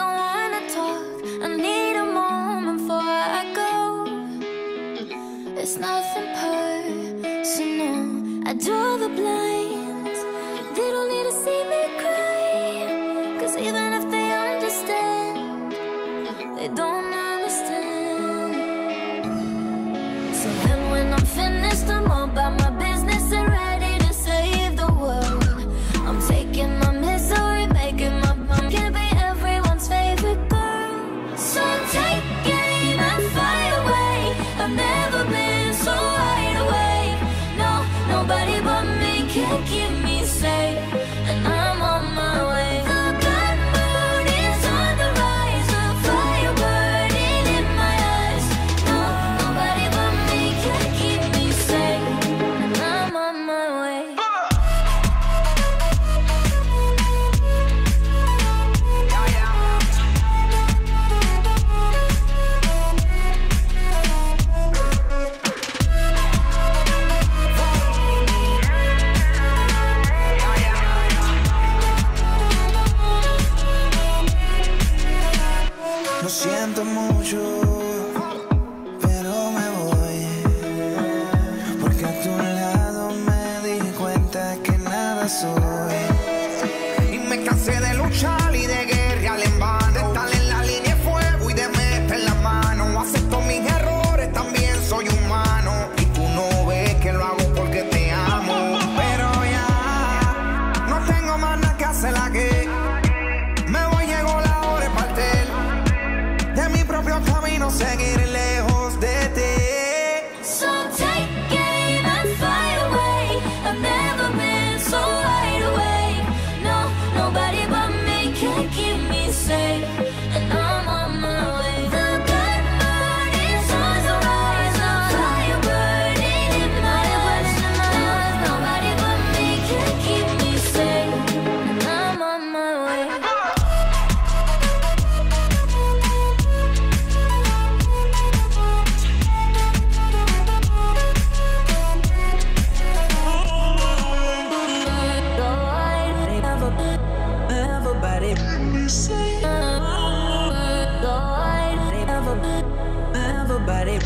don't wanna talk. I need a moment before I go. It's nothing personal. I draw the blinds. They don't need to see me even if they understand They don't understand. Y me cansé de luchar y de guerrear en vano. De estar en la línea de fuego y de meter la mano. Acepto mis errores, también soy humano. Y tú no ves que lo hago porque te amo. Pero ya, no tengo más nada que hacer la que. Me voy, llegó la hora de partir de mi propio camino seguir Everybody, everybody,